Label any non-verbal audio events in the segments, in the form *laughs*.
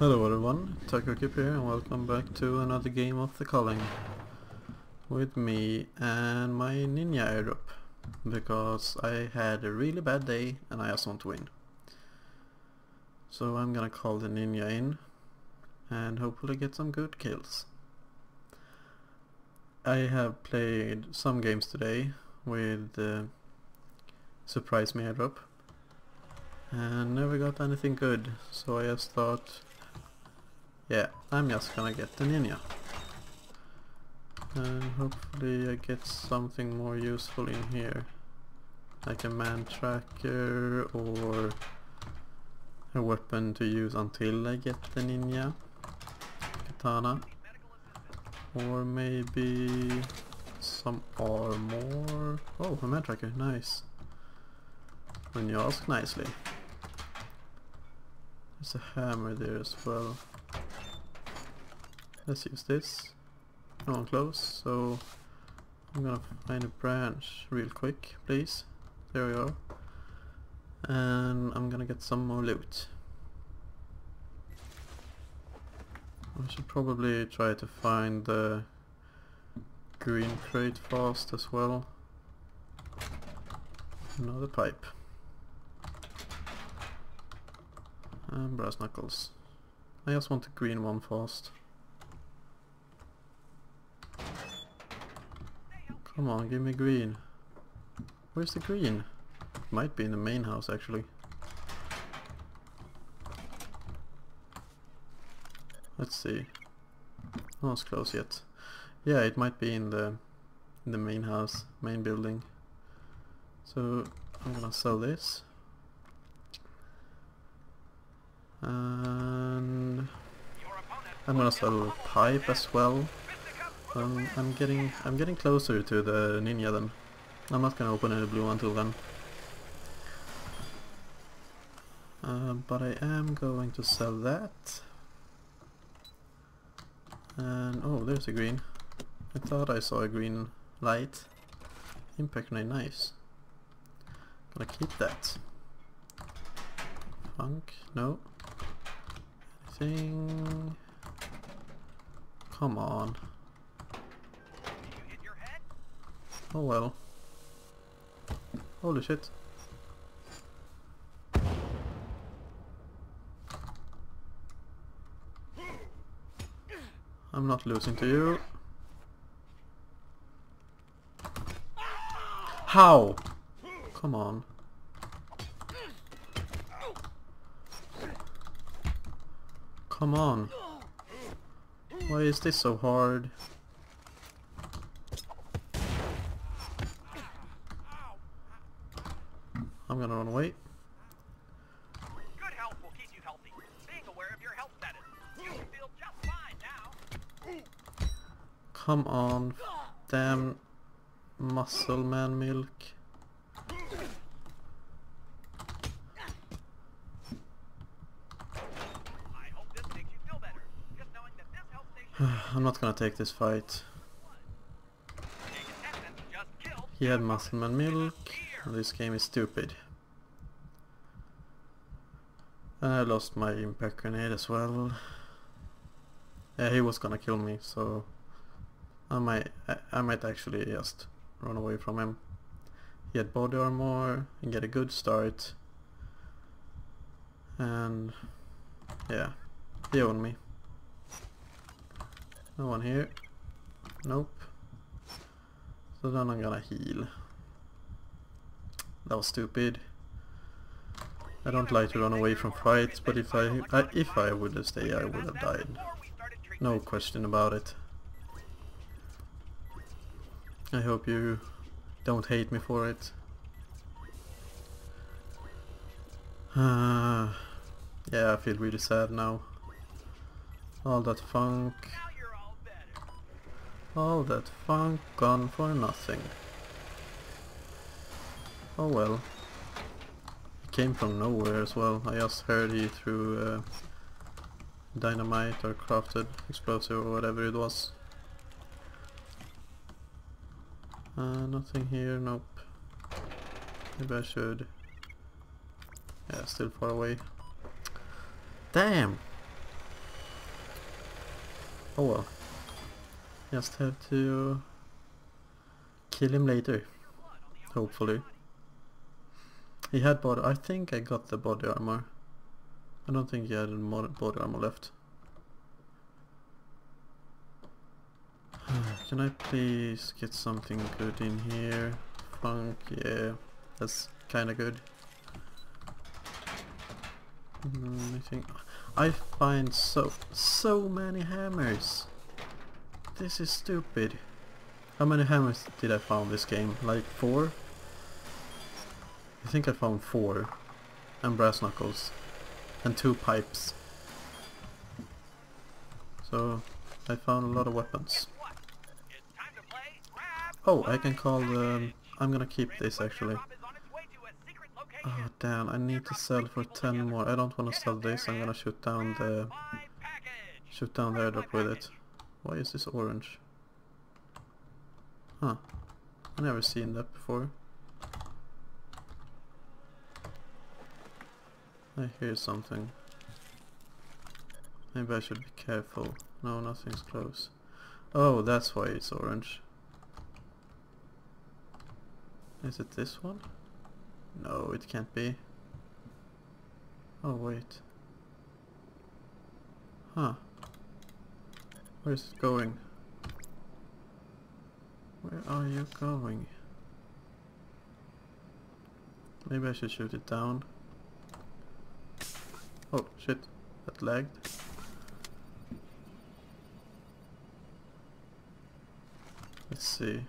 Hello everyone, TacoKip here and welcome back to another game of The Culling with me and my ninja airdrop because I had a really bad day and I just want to win. So I'm gonna call the ninja in and hopefully get some good kills. I have played some games today with uh, Surprise Me airdrop and never got anything good so I just thought yeah, I'm just gonna get the ninja. And hopefully I get something more useful in here. Like a man tracker or a weapon to use until I get the ninja. Katana. Or maybe some armor. Oh, a man tracker, nice. When you ask nicely. There's a hammer there as well. Let's use this. One close, so I'm gonna find a branch real quick, please. There we go. And I'm gonna get some more loot. I should probably try to find the green crate fast as well. Another pipe. And brass knuckles. I just want the green one fast. Come on, give me green. Where's the green? Might be in the main house actually. Let's see. It's close yet. Yeah, it might be in the in the main house, main building. So I'm gonna sell this. And I'm gonna sell a pipe as well. Um, I'm getting I'm getting closer to the ninja then. I'm not gonna open any blue until then. Uh, but I am going to sell that. And oh, there's a green. I thought I saw a green light. Impact grenade, nice. Gonna keep that. Funk, no. Anything? Come on. Oh well. Holy shit. I'm not losing to you. How? Come on. Come on. Why is this so hard? Come on. Damn muscle man milk. *sighs* I'm not gonna take this fight. He had muscle man milk. This game is stupid. And I lost my impact grenade as well. Yeah, he was gonna kill me, so I might I, I might actually just run away from him. Get body armor and get a good start. And yeah, he owned me. No one here. Nope. So then I'm gonna heal. That was stupid. I don't like to run away from fights, but if I, I if I would have stayed, I would have died. No question about it. I hope you don't hate me for it. Uh, yeah, I feel really sad now. All that funk, all that funk gone for nothing. Oh well. It came from nowhere as well. I just heard he threw uh, dynamite or crafted explosive or whatever it was. Uh, nothing here, nope. Maybe I should. Yeah, still far away. Damn! Oh well. Just have to kill him later. Hopefully. He had body. I think I got the body armor. I don't think he had any body armor left. *sighs* Can I please get something good in here? Funk, yeah, that's kinda good. Mm, I think I find so so many hammers. This is stupid. How many hammers did I found this game? Like four? I think I found four. And brass knuckles. And two pipes. So I found a lot of weapons. What? It's time to play grab Oh, I can call the... I'm gonna keep this actually. Oh damn, I need to sell for 10 more. I don't wanna sell this, I'm gonna shoot down the... Shoot down the airdrop with it. Why is this orange? Huh. I never seen that before. I hear something. Maybe I should be careful. No, nothing's close. Oh, that's why it's orange. Is it this one? No, it can't be. Oh, wait. Huh. Where's it going? Where are you going? Maybe I should shoot it down. Oh shit, that lagged. Let's see.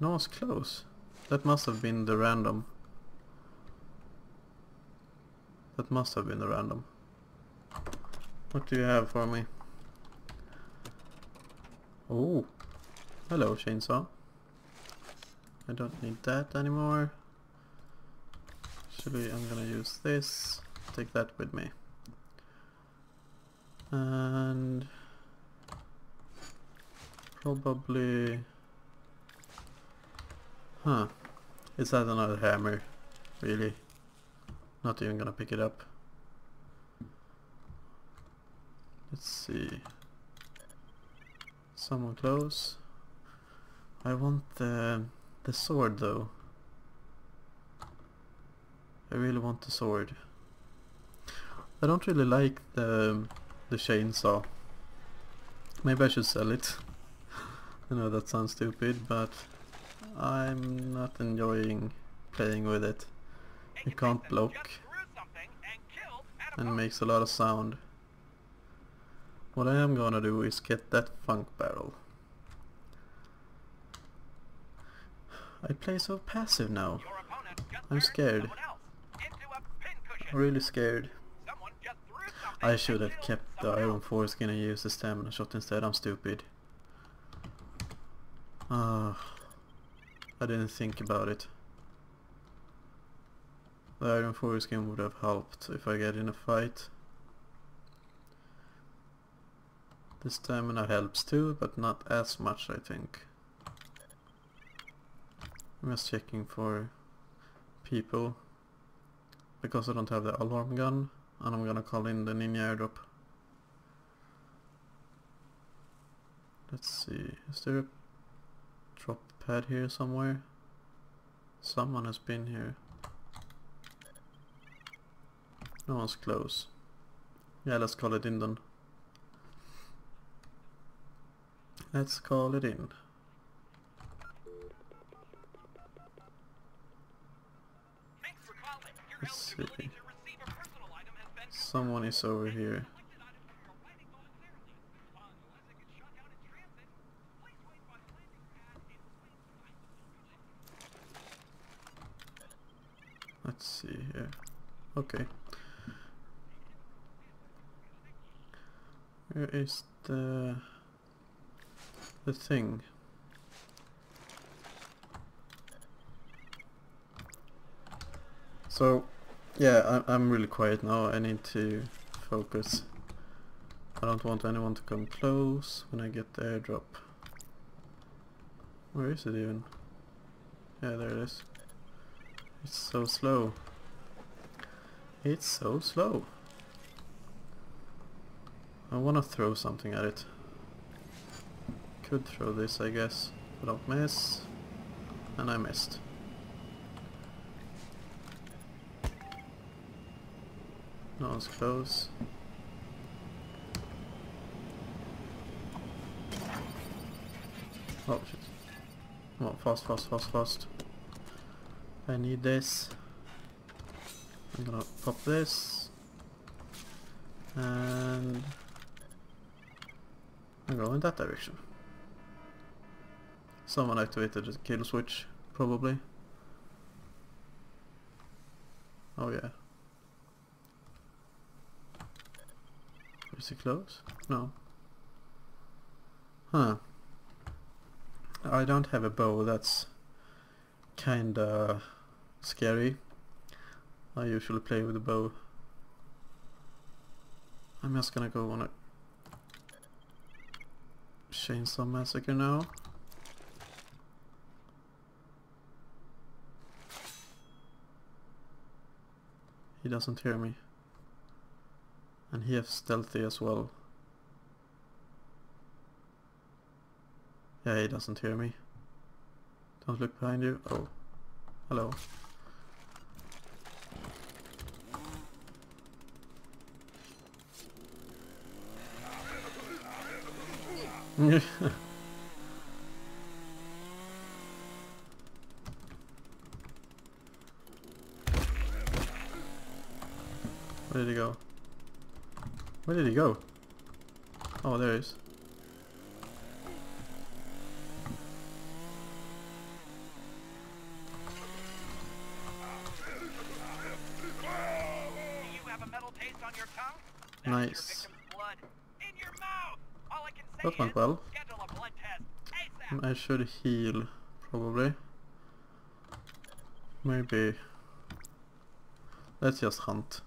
No, it's close. That must have been the random. That must have been the random. What do you have for me? Oh, hello chainsaw. I don't need that anymore. Actually, I'm gonna use this. Take that with me. And probably, huh? Is that another hammer? Really? Not even gonna pick it up. Let's see. Someone close. I want the the sword though. I really want the sword. I don't really like the the chainsaw. Maybe I should sell it. *laughs* I know that sounds stupid, but I'm not enjoying playing with it. You can't block and makes a lot of sound. What I am gonna do is get that funk barrel. I play so passive now. I'm scared. Really scared. I should have kept the iron foreskin and used the stamina shot instead. I'm stupid. Ah, I didn't think about it. The iron foreskin would have helped if I get in a fight. The stamina helps too, but not as much I think. I'm just checking for people because I don't have the alarm gun and I'm gonna call in the ninja airdrop. Let's see, is there a drop pad here somewhere? Someone has been here. No one's close. Yeah, let's call it in then. Let's call it in. Let's see. Someone is over here. Selected items from your writing voluntarily. Uh, unless it gets shut down in transit, please wait by the landing pad in plain sight. Let's see here. Okay. Where is the the thing? So, yeah, I, I'm really quiet now. I need to focus. I don't want anyone to come close when I get the airdrop. Where is it even? Yeah, there it is. It's so slow. It's so slow. I wanna throw something at it. Could throw this I guess, but don't miss. And I missed. No one's close. Oh shit. Come on, fast, fast, fast, fast. I need this. I'm gonna pop this. And... I'm going that direction. Someone activated the kill switch, probably. Oh yeah. Is he close? No. Huh. I don't have a bow, that's kinda scary. I usually play with a bow. I'm just gonna go on a chainsaw massacre now. He doesn't hear me. And he has stealthy as well. Yeah, he doesn't hear me. Don't look behind you. Oh. Hello. *laughs* Where did he go? Where did he go? Oh, there he is. Do you have a metal taste on your tongue? That's your Nice. victim's blood in your mouth. All I can say That went well. I should heal, probably. Maybe. Let's just hunt.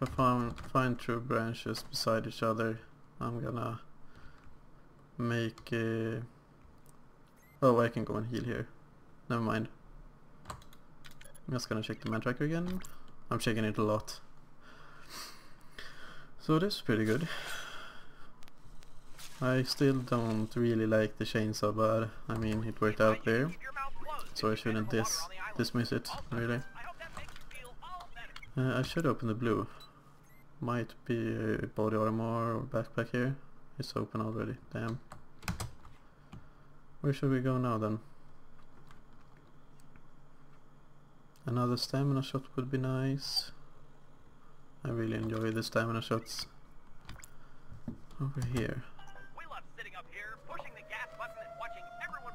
If I find, find two branches beside each other, I'm gonna make a... Oh, I can go and heal here. Never mind. I'm just gonna check the man tracker again. I'm checking it a lot. So this is pretty good. I still don't really like the chainsaw, but I mean it worked out there, so I shouldn't dis dismiss it, really. Uh, I should open the blue. Might be a body armor or backpack here. It's open already, damn. Where should we go now then? Another stamina shot would be nice. I really enjoy the stamina shots. Over here.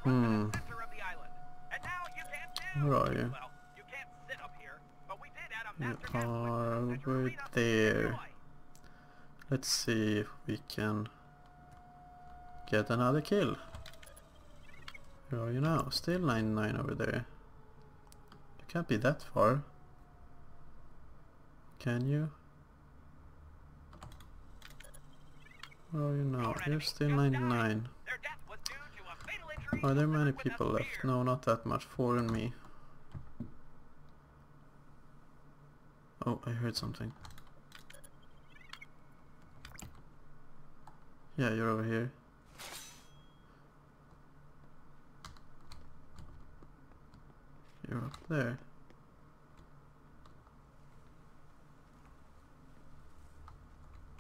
Hmm. a You master gas switch are over there. Let's see if we can get another kill. Where are you now? Still 99 over there. You can't be that far. Can you? Where are you now? Your You're still just died. 99. Are there many people left? No, not that much. Four and me. Oh, I heard something. Yeah, you're over here. You're up there.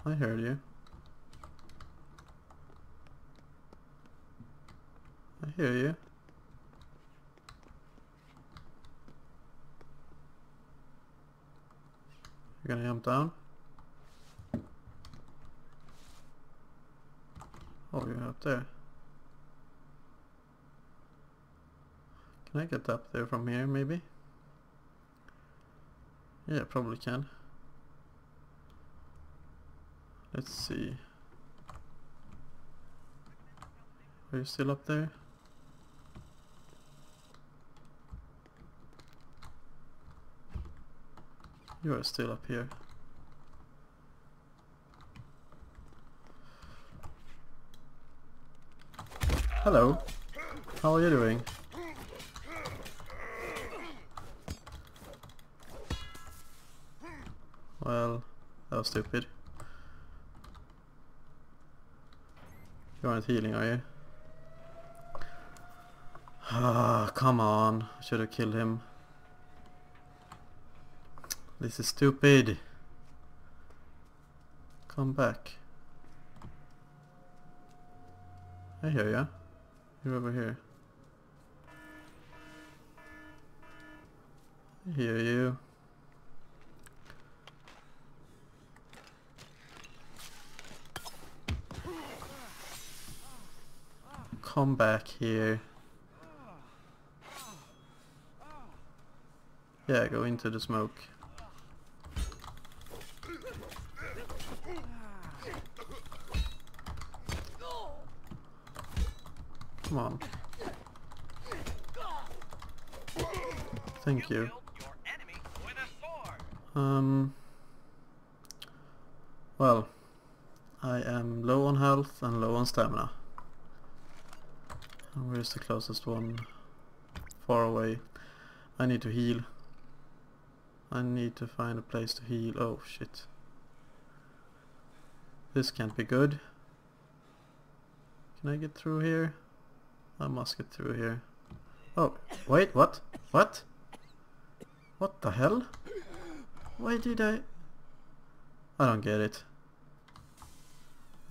I heard you. Hear you. You're gonna jump down? Oh, you're up there. Can I get up there from here, maybe? Yeah, probably can. Let's see. Are you still up there? You are still up here. Hello. How are you doing? Well, that was stupid. You aren't healing, are you? Ah, come on. I should have killed him. This is stupid. Come back. I hear ya. You're over here. I hear you. Come back here. Yeah, go into the smoke. Come on. Thank you. Um. Well, I am low on health and low on stamina. Where's the closest one? Far away. I need to heal. I need to find a place to heal. Oh shit. This can't be good. Can I get through here? I must get through here. Oh, wait, what? What? What the hell? Why did I... I don't get it.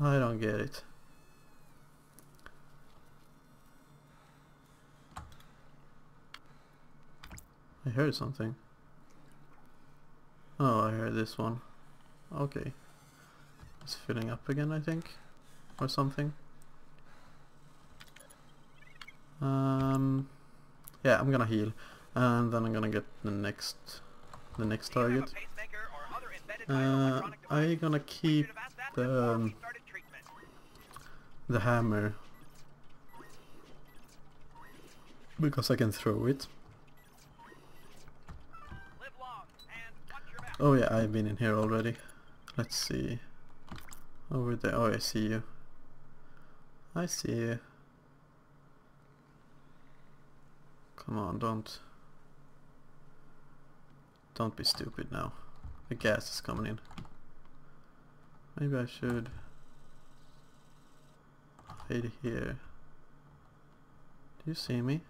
I don't get it. I heard something. Oh, I heard this one. Okay. It's filling up again, I think. Or something. Um, yeah, I'm gonna heal. And then I'm gonna get the next the next Do you have a target. pacemaker or other embedded Uh, I'm gonna keep should have asked that the um, we started treatment. the hammer because I can throw it. Live long and watch your back. Oh yeah, I've been in here already. Let's see. Over there. Oh, I see you. I see you. Come on, don't. Don't be stupid now. The gas is coming in. Maybe I should hide here. Do you see me?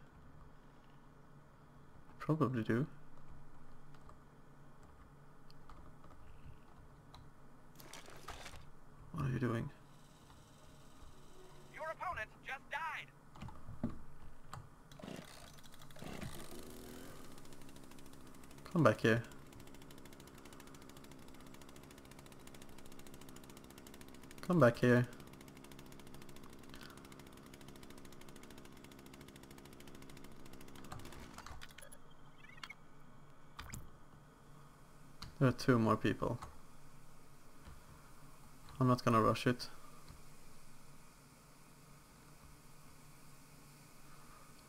Probably do. What are you doing? Your opponent just died. Come back here. Come back here. There are two more people. I'm not gonna rush it.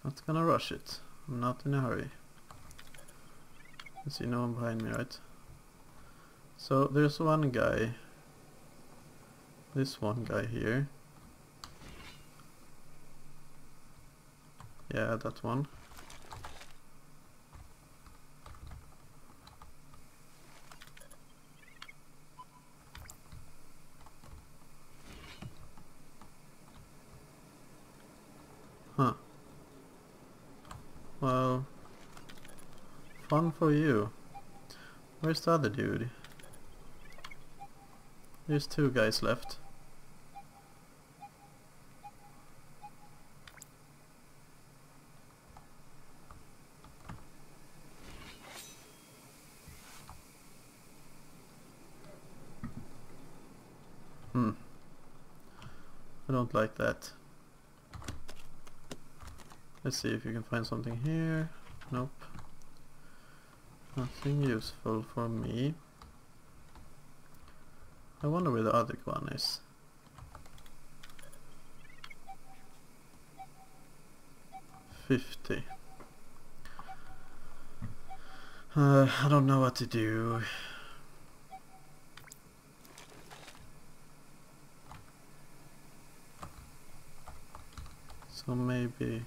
Not gonna rush it. I'm not in a hurry. See no one behind me, right? So there's one guy. This one guy here. Yeah, that one. Huh. Well, fun for you. Where's the other dude? There's two guys left. Hmm. I don't like that. Let's see if you can find something here. Nope. Nothing useful for me. I wonder where the other one is. Fifty. Uh, I don't know what to do. So maybe,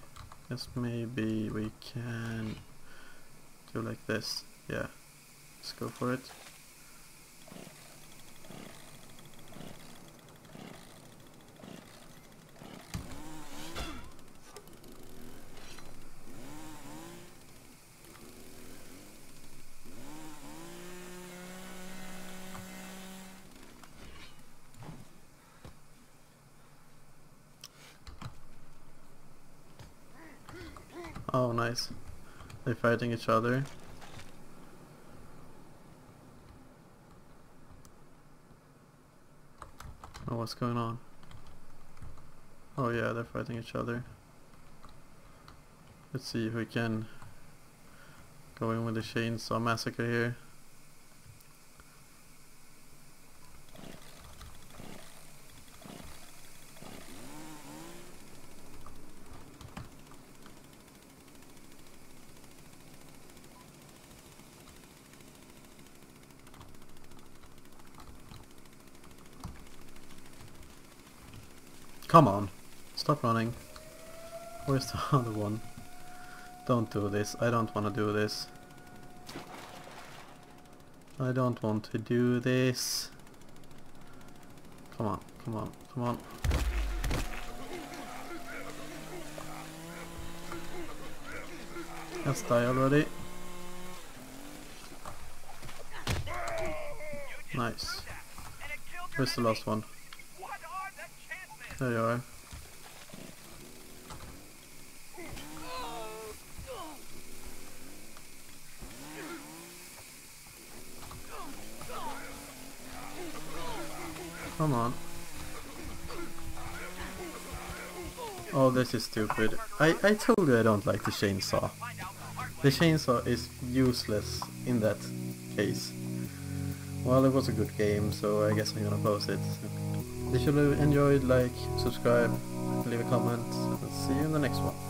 yes maybe we can do like this. Yeah, let's go for it. Oh, nice. They're fighting each other. What's going on? Oh yeah, they're fighting each other. Let's see if we can go in with the chainsaw massacre here. Come on. Stop running. Where's the *laughs* other one? Don't do this. I don't want to do this. I don't want to do this. Come on, come on, come on. Let's die already. Nice. Where's the last one? What are the chances? There you are. Come on. Oh, this is stupid. I, I told you I don't like the chainsaw. The. The chainsaw is useless in that case. Well, it was a good game, so I guess I'm gonna close it. If you enjoyed, like, subscribe, leave a comment, and see you in the next one.